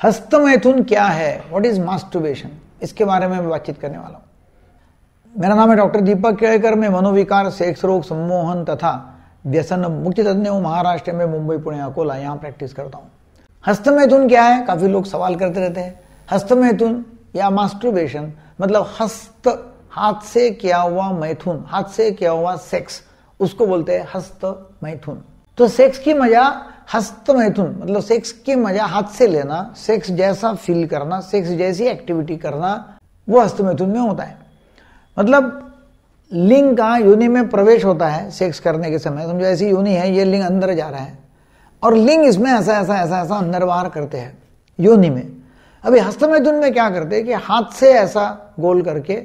हस्तमैथुन क्या है? What is masturbation इसके बारे में मैं बातचीत करने वाला हूँ। मेरा नाम है डॉक्टर दीपक केड़कर मैं मनोविकार, सेक्स रोग, सम्मोहन तथा व्यसन मुक्ति तज्ञ हूँ। महाराष्ट्र में मुंबई, पुणे, अकोला, यहाँ प्रैक्टिस करता हूँ। हस्तमैथुन क्या है? काफ़ी लोग सवाल करते रहते हैं। हस्तमैथुन या मास्टुबेशन मतलब हस्त, हाथ से किया हुआ मैथुन, हाथ से किया हुआ सेक्स उसको बोलते हैं हस्त मैथुन तो सेक्स की मज़ा हस्त मैथुन मतलब सेक्स की मज़ा हाथ से लेना सेक्स जैसा फील करना सेक्स जैसी एक्टिविटी करना, वो हस्त मैथुन में होता है। मतलब लिंग का योनि में प्रवेश होता है सेक्स करने के समय। समझो ऐसी योनि है, ये लिंग अंदर जा रहा है। और लिंग इसमें ऐसा ऐसा ऐसा ऐसा अंदर बाहर करते हैं योनि में। अभी हस्तमैथुन में क्या करते हैं कि हाथ से ऐसा गोल करके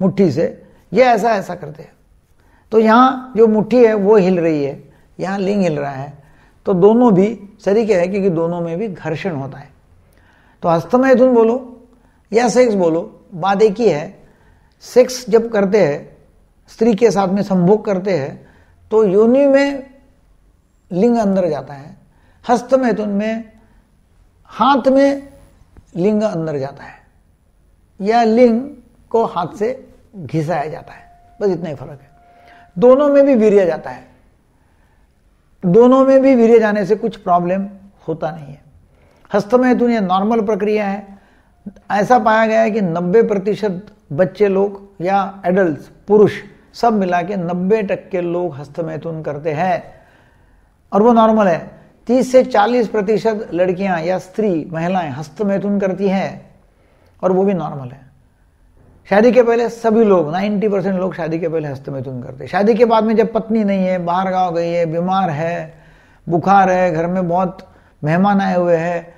मुट्ठी से ये ऐसा ऐसा करते हैं। तो यहाँ जो मुट्ठी है, वो हिल रही है। यहाँ लिंग हिल रहा है। तो दोनों भी सरीके है? क्योंकि दोनों में भी घर्षण होता है। तो हस्तमैथुन बोलो या सेक्स बोलो, बात एक ही है। सेक्स जब करते हैं, स्त्री के साथ में संभोग करते हैं तो योनि में लिंग अंदर जाता है। हस्तमैथुन में हाथ में लिंग अंदर जाता है। या लिंग को हाथ से घिसाया जाता है। बस इतना ही फ़र्क है। दोनों में भी वीर्य जाता है। दोनों में भी वीर्य जाने से कुछ प्रॉब्लम होता नहीं है। हस्तमैथुन ये नॉर्मल प्रक्रिया है। ऐसा पाया गया है कि 90 प्रतिशत बच्चे लोग या एडल्ट पुरुष, सब मिला के नब्बे टक्के लोग हस्तमैथुन करते हैं। और वो नॉर्मल है। 30 से 40 प्रतिशत लड़कियाँ या स्त्री, महिलाएँ हस्तमैथुन करती हैं और वो भी नॉर्मल है। शादी के पहले सभी लोग 90 परसेंट लोग शादी के पहले हस्तमैथुन करते शादी के बाद में जब पत्नी नहीं है, बाहर गाँव गई है, बीमार है, बुखार है, घर में बहुत मेहमान आए हुए हैं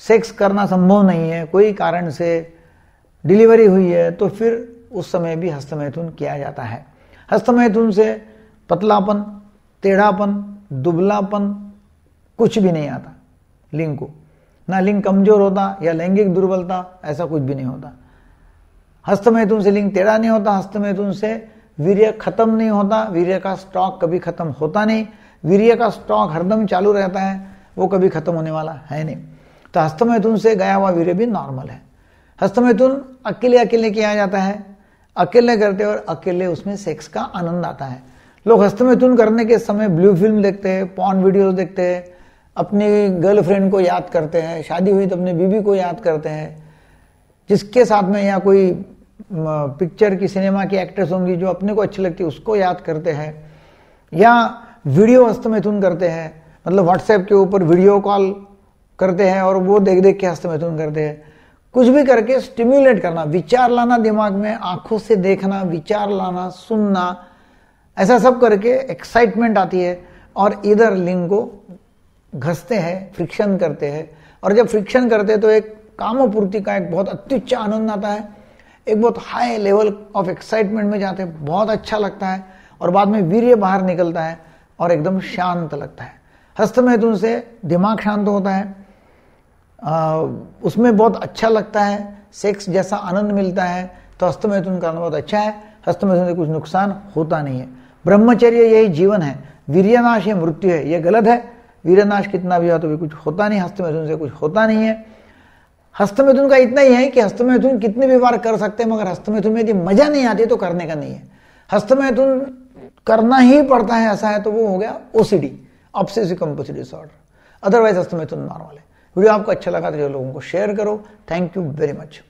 सेक्स करना संभव नहीं है, कोई कारण से डिलीवरी हुई है तो फिर उस समय भी हस्तमैथुन किया जाता है। हस्तमैथुन से पतलापन, टेढ़ापन, दुबलापन कुछ भी नहीं आता, लिंग को। ना लिंग कमज़ोर होता या लैंगिक दुर्बलता, ऐसा कुछ भी नहीं होता। हस्तमैथुन से लिंग टेढ़ा नहीं होता हस्तमैथुन से वीर्य खत्म नहीं होता, वीर्य का स्टॉक कभी खत्म होता नहीं, वीर्य का स्टॉक हरदम चालू रहता है, वो कभी खत्म होने वाला है नहीं। तो हस्तमैथुन से गया हुआ वीर्य भी नॉर्मल है। हस्तमैथुन अकेले अकेले किया जाता है, अकेले करते और अकेले उसमें सेक्स का आनंद आता है। लोग हस्तमैथुन करने के समय ब्लू फ़िल्म देखते हैं पॉन वीडियो देखते हैं, अपनी गर्लफ्रेंड को याद करते हैं, शादी हुई तो अपने बीबी को याद करते हैं, जिसके साथ में या कोई पिक्चर की सिनेमा की एक्ट्रेस होंगी जो अपने को अच्छी लगती है, उसको याद करते हैं, या वीडियो हस्तमैथुन करते हैं मतलब व्हाट्सएप के ऊपर वीडियो कॉल करते हैं और वो देख देख के हस्तमैथुन करते हैं। कुछ भी करके स्टिम्युलेट करना, विचार लाना दिमाग में, आँखों से देखना, विचार लाना, सुनना, ऐसा सब करके एक्साइटमेंट आती है और इधर लिंग को घसते हैं फ्रिक्शन करते हैं। और जब फ्रिक्शन करते हैं तो एक कामपूर्ति का एक बहुत अत्युच्च आनंद आता है। एक बहुत हाई लेवल ऑफ़ एक्साइटमेंट में जाते हैं बहुत अच्छा लगता है और बाद में वीर्य बाहर निकलता है और एकदम शांत लगता है। हस्तमैथुन से दिमाग शांत होता है आ, उसमें बहुत अच्छा लगता है सेक्स जैसा आनंद मिलता है तो हस्तमैथुन करना बहुत अच्छा है हस्तमैथुन से कुछ नुकसान होता नहीं है। ब्रह्मचर्य यही जीवन है वीर्यनाश ये मृत्यु है यह गलत है वीरनाश कितना भी हो तो भी कुछ होता नहीं हस्तमैथुन से कुछ होता नहीं है। हस्तमैथुन का इतना ही है कि हस्तमैथुन कितने भी बार कर सकते हैं, मगर हस्तमैथुन में यदि मज़ा नहीं आती तो करने का नहीं है। हस्तमैथुन करना ही पड़ता है, ऐसा है तो वो हो गया OCD obsessive compulsive disorder otherwise हस्तमैथुन normal है। वीडियो आपको अच्छा लगा तो जो लोगों को शेयर करो। Thank you very much